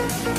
Thank you.